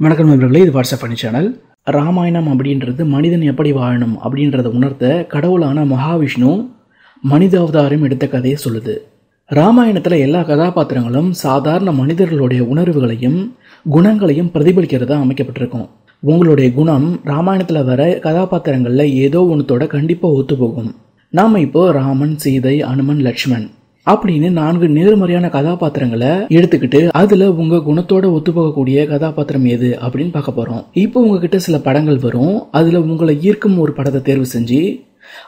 வணக்கம் நண்பர்களே இது வாட்ஸ்அப் பண்ணி சேனல். ராமாயணம் அப்படின்றது மனிதன் எப்படி வாழணும் அப்படின்றத உணர்த்த கடவுளான மகாவிஷ்ணு மனித அவதாரம் எடுத்த கதையை சொல்லுது. ராமாயணத்தில் எல்லா கதாபாத்திரங்களும் சாதாரண மனிதர்களுடைய உணர்வுகளையும் குணங்களையும் பிரதிபலிக்கிறதா அமைக்கப்பட்டிருக்கும். உங்களுடைய குணம் ராமாயணத்தில் வர கதாபாத்திரங்களில் ஏதோ ஒன்றுத்தோட கண்டிப்பாக ஒத்து போகும் நாம் இப்போ ராமன் சீதை அனுமன் லக்ஷ்மன் அப்படின்னு நான்கு நேர்மறையான கதாபாத்திரங்களை எடுத்துக்கிட்டு அதுல உங்க குணத்தோட ஒத்துப்போகக்கூடிய கதாபாத்திரம் எது அப்படின்னு பார்க்க போறோம். இப்போ உங்ககிட்ட சில படங்கள் வரும். அதுல உங்களை ஈர்க்கும் ஒரு படத்தை தேர்வு செஞ்சு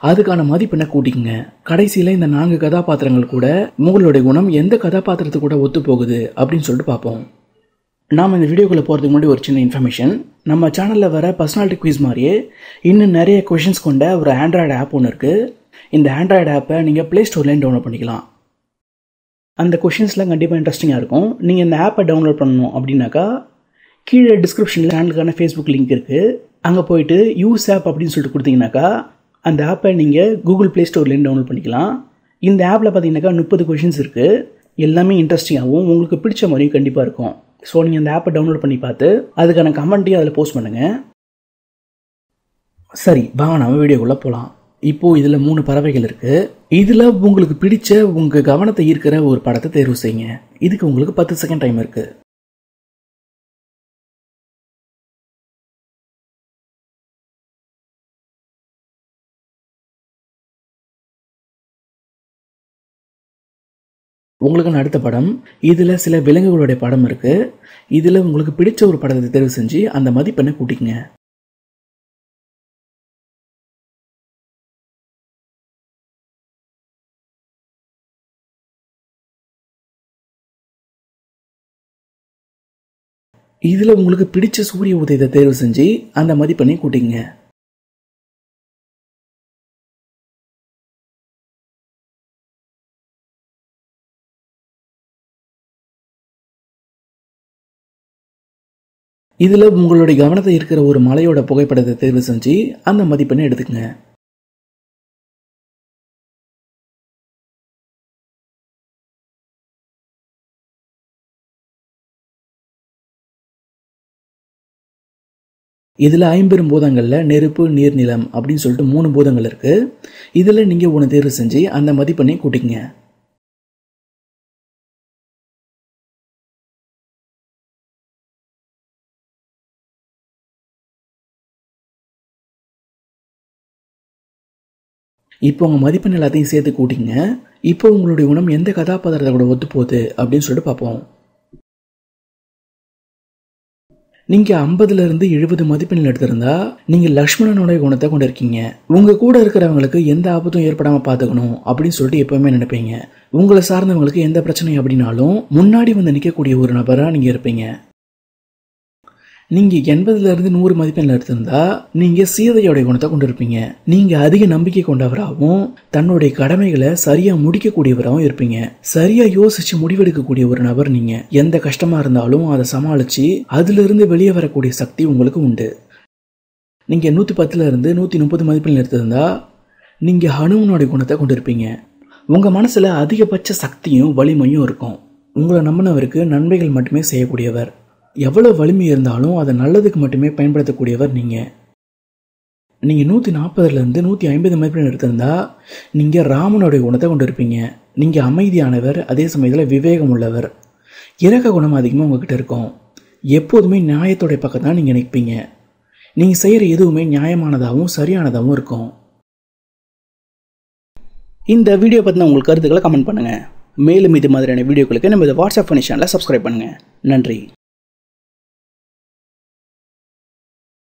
அதுக்கான மதிப்பெண்ணை கூட்டிக்கங்க. கடைசியில இந்த நான்கு கதாபாத்திரங்கள் கூட உங்களுடைய குணம் எந்த கதாபாத்திரத்து கூட ஒத்து போகுது அப்படின்னு சொல்லிட்டு பார்ப்போம். நாம் இந்த வீடியோக்குள்ளே போகிறதுக்கு முன்னாடி ஒரு சின்ன இன்ஃபர்மேஷன் நம்ம சேனலில் வர பர்சனாலிட்டி குவிஸ் மாதிரியே இன்னும் நிறைய கொஷின்ஸ் கொண்ட ஒரு ஆண்ட்ராய்டு ஆப் ஒன்று இருக்குது இந்த ஆண்ட்ராய்டு ஆப்பை நீங்கள் ப்ளே ஸ்டோர்லேயும் டவுன்லோட் பண்ணிக்கலாம். அந்த கொஷின்ஸ்லாம் கண்டிப்பாக இன்ட்ரெஸ்டிங்காக இருக்கும். நீங்கள் இந்த ஆப்பை டவுன்லோட் பண்ணணும் அப்படின்னாக்கா கீழே டிஸ்கிரிப்ஷனில் சேனலுக்கான ஃபேஸ்புக் லிங்க் இருக்குது அங்கே போயிட்டு யூஸ் ஆப் அப்படின்னு சொல்லிட்டு கொடுத்தீங்கன்னாக்கா அந்த ஆப்பை நீங்கள் கூகுள் ப்ளே ஸ்டோர்லேருந்து டவுன்லோட் பண்ணிக்கலாம். இந்த ஆப்பில் பார்த்தீங்கன்னாக்கா முப்பது கொஷின்ஸ் இருக்குது எல்லாமே இன்ட்ரெஸ்டிங்காகவும் உங்களுக்கு பிடிச்ச மாதிரியும் கண்டிப்பாக இருக்கும். ஸோ நீங்கள் அந்த ஆப்பை டவுன்லோட் பண்ணி பார்த்து அதுக்கான கமெண்ட்டையும் அதில் போஸ்ட் பண்ணுங்கள் சரி வாங்க நம்ம வீடியோக்குள்ளே போகலாம் இப்போ இதில் மூணு பறவைகள் இருக்கு. இதில் உங்களுக்கு பிடிச்ச உங்க கவனத்தை ஈர்க்கிற ஒரு படத்தை தேர்வு செய்யுங்க. இதுக்கு உங்களுக்கு பத்து செகண்ட் டைம் இருக்கு. உங்களுக்கு அடுத்த படம். இதில் சில விலங்குகளுடைய படம் இருக்கு. இதில் உங்களுக்கு பிடிச்ச ஒரு படத்தை தேர்வு செஞ்சு அந்த மதிப்பெண்ணை கூட்டிக்கங்க. இதில் உங்களுக்கு பிடிச்ச சூரிய உதயத்தை தேர்வு செஞ்சு அந்த மதிப்பெண்ணை கூட்டிங்க இதில் உங்களுடைய கவனத்தை இருக்கிற ஒரு மலையோட புகைப்படத்தை தேர்வு செஞ்சு அந்த மதிப்பெண்ணை எடுத்துக்கங்க. இதில் ஐம்பெரும் பூதங்களில் நெருப்பு நீர் நிலம் அப்படின்னு சொல்லிட்டு மூணு பூதங்கள் இருக்குது இதில் நீங்கள் ஒன்று தேர்வு செஞ்சு அந்த மதிப்பெண்ணை கூட்டிங்க இப்போ உங்கள் மதிப்பெண் எல்லாத்தையும் சேர்த்து கூட்டிங்க இப்போ உங்களுடைய குணம் எந்த கதாபாத்திரத்தை கூட ஒத்து போகுது அப்படின்னு சொல்லிட்டு பார்ப்போம். நீங்க ஐம்பதுல இருந்து எழுபது மதிப்பெண்கள் எடுத்திருந்தா நீங்க லக்ஷ்மணனுடைய குணத்தை கொண்டு இருக்கீங்க உங்க கூட இருக்கிறவங்களுக்கு எந்த ஆபத்தும் ஏற்படாம பாத்துக்கணும் அப்படின்னு சொல்லிட்டு எப்பவுமே நினைப்பீங்க. உங்களை சார்ந்தவங்களுக்கு எந்த பிரச்சனையும் அப்படின்னாலும் முன்னாடி வந்து நிற்கக்கூடிய ஒரு நபராக நீங்க இருப்பீங்க. நீங்கள் எண்பதுலேருந்து நூறு மதிப்பெண்கள் எடுத்திருந்தா நீங்கள் சீதையோடைய குணத்தை கொண்டு இருப்பீங்க அதிக நம்பிக்கை கொண்டவராகவும் தன்னுடைய கடமைகளை சரியாக முடிக்கக்கூடியவராகவும் இருப்பீங்க. சரியாக யோசிச்சு முடிவெடுக்கக்கூடிய ஒரு நபர் நீங்கள் எந்த கஷ்டமாக இருந்தாலும் அதை சமாளித்து அதிலிருந்து வெளியே வரக்கூடிய சக்தி உங்களுக்கு உண்டு. நீங்கள் நூற்றி பத்துலேருந்து நூற்றி முப்பது மதிப்பெண்கள் எடுத்திருந்தா நீங்கள் ஹனுமனுடைய குணத்தை கொண்டு இருப்பீங்க மனசில் அதிகபட்ச சக்தியும் வலிமையும் இருக்கும். உங்களை நம்பினவருக்கு நன்மைகள் மட்டுமே செய்யக்கூடியவர். எவ்வளோ வலிமை இருந்தாலும் அதை நல்லதுக்கு மட்டுமே பயன்படுத்தக்கூடியவர் நீங்கள் நீங்கள் நூற்றி நாற்பதுலேருந்து நூற்றி ஐம்பது மதிப்பெண் எடுத்திருந்தா நீங்கள் ராமனுடைய குணத்தை கொண்டு இருப்பீங்க நீங்கள் அமைதியானவர் அதே சமயத்தில் விவேகம் உள்ளவர் இறக்க குணம் அதிகமாக உங்ககிட்ட இருக்கும். எப்போதுமே நியாயத்தோடைய பக்கம் தான் நீங்கள் நிற்பீங்க நீங்கள் செய்கிற எதுவுமே நியாயமானதாகவும் சரியானதாகவும் இருக்கும். இந்த வீடியோ பற்றின உங்களுக்கு கருத்துக்களை கமெண்ட் பண்ணுங்கள் மேலும் இது மாதிரியான வீடியோக்களுக்கு நம்ம இதை வாட்ஸ்அப் ஃபனிஷனில் சேனலை சப்ஸ்கிரைப் பண்ணுங்கள் நன்றி.